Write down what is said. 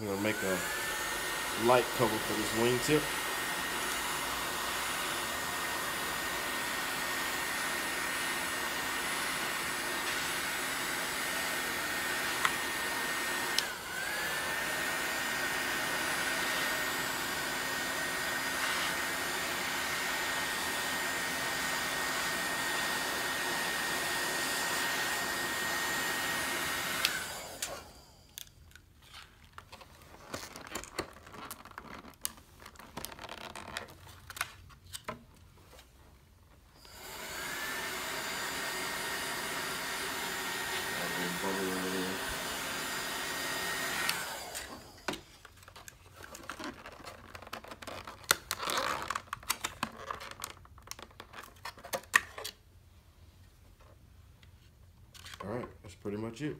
We're gonna make a light cover for this wingtip. All right, that's pretty much it.